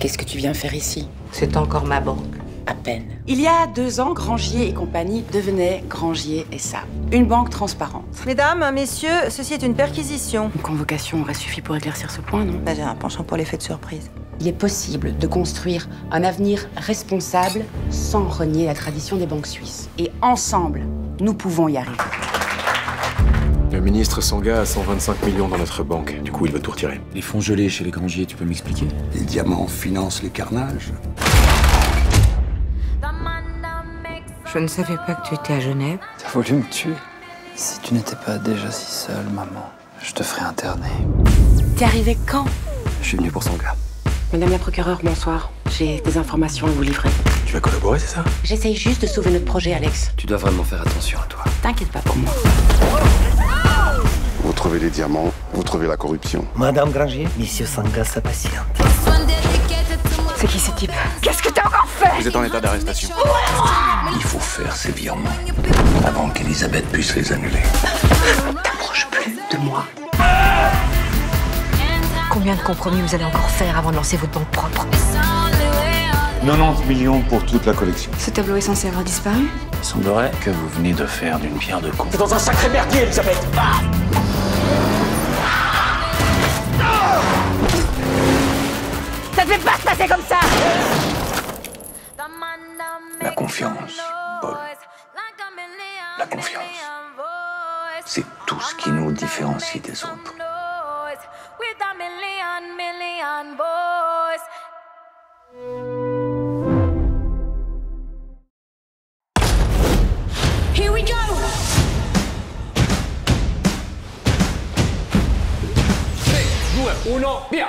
Qu'est-ce que tu viens faire ici C'est encore ma banque. À peine. Il y a deux ans, Grangier et compagnie devenaient Grangier et ça. Une banque transparente. Mesdames, messieurs, ceci est une perquisition. Une convocation aurait suffi pour éclaircir ce point, non Bah, J'ai un penchant pour l'effet de surprise. Il est possible de construire un avenir responsable sans renier la tradition des banques suisses. Et ensemble, nous pouvons y arriver. Le ministre Sanga a 125 millions dans notre banque. Du coup, il veut tout retirer. Les fonds gelés chez les Grangiers, tu peux m'expliquer? Les diamants financent les carnages. Je ne savais pas que tu étais à Genève. T'as voulu me tuer? Si tu n'étais pas déjà si seule, maman, je te ferais interner. T'es arrivé quand? Je suis venu pour Sanga. Madame la procureure, bonsoir. J'ai des informations à vous livrer. Tu vas collaborer, c'est ça? J'essaye juste de sauver notre projet, Alex. Tu dois vraiment faire attention à toi. T'inquiète pas pour moi. Vous trouvez les diamants, vous trouvez la corruption. Madame Granger, Monsieur Sanga s'impatiente. C'est qui ce type? Vous êtes en état d'arrestation. Il faut faire ces virements avant qu'Elisabeth puisse les annuler. T'approches plus de moi. Combien de compromis vous allez encore faire avant de lancer votre banque propre? 90 millions pour toute la collection. Ce tableau est censé avoir disparu? Il semblerait que vous venez de faire d'une pierre deux coups. Dans un sacré merdier, Elisabeth fait pas se passer comme ça La confiance, Paul. La confiance. C'est tout ce qui nous différencie des autres. Here we go Uno, via